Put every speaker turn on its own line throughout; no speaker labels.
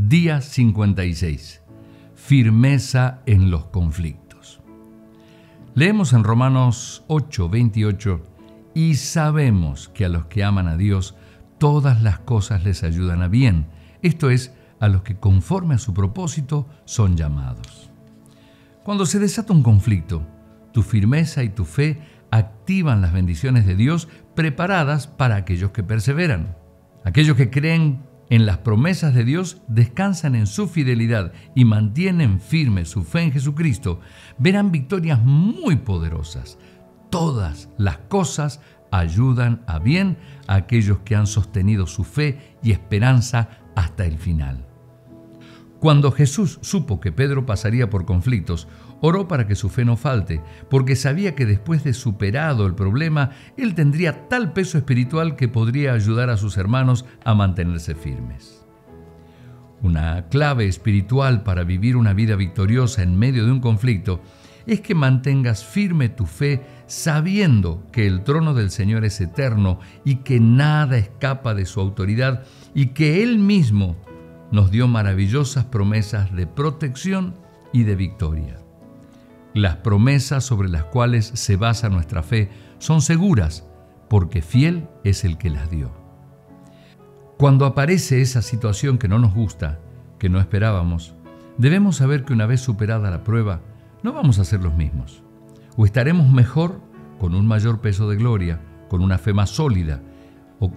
Día 56. Firmeza en los conflictos. Leemos en Romanos 8, 28, y sabemos que a los que aman a Dios, todas las cosas les ayudan a bien, esto es, a los que conforme a su propósito son llamados. Cuando se desata un conflicto, tu firmeza y tu fe activan las bendiciones de Dios preparadas para aquellos que perseveran. Aquellos que creen en las promesas de Dios, descansan en su fidelidad y mantienen firme su fe en Jesucristo, verán victorias muy poderosas. Todas las cosas ayudan a bien a aquellos que han sostenido su fe y esperanza hasta el final. Cuando Jesús supo que Pedro pasaría por conflictos, oró para que su fe no falte, porque sabía que después de superado el problema, él tendría tal peso espiritual que podría ayudar a sus hermanos a mantenerse firmes. Una clave espiritual para vivir una vida victoriosa en medio de un conflicto es que mantengas firme tu fe sabiendo que el trono del Señor es eterno y que nada escapa de su autoridad y que Él mismo nos dio maravillosas promesas de protección y de victoria. Las promesas sobre las cuales se basa nuestra fe son seguras porque fiel es el que las dio. Cuando aparece esa situación que no nos gusta, que no esperábamos, debemos saber que una vez superada la prueba, no vamos a ser los mismos. O estaremos mejor con un mayor peso de gloria, con una fe más sólida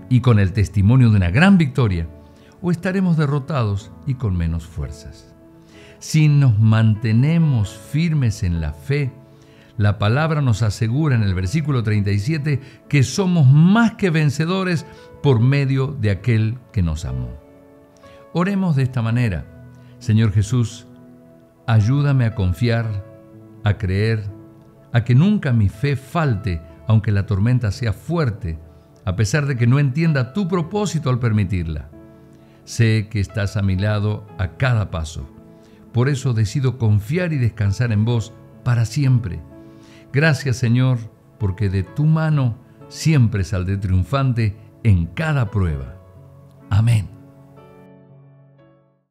y con el testimonio de una gran victoria, o estaremos derrotados y con menos fuerzas. Si nos mantenemos firmes en la fe, la palabra nos asegura en el versículo 37 que somos más que vencedores por medio de aquel que nos amó. Oremos de esta manera. Señor Jesús, ayúdame a confiar, a creer, a que nunca mi fe falte, aunque la tormenta sea fuerte, a pesar de que no entienda tu propósito al permitirla. Sé que estás a mi lado a cada paso. Por eso decido confiar y descansar en vos para siempre. Gracias Señor, porque de tu mano siempre saldré triunfante en cada prueba. Amén.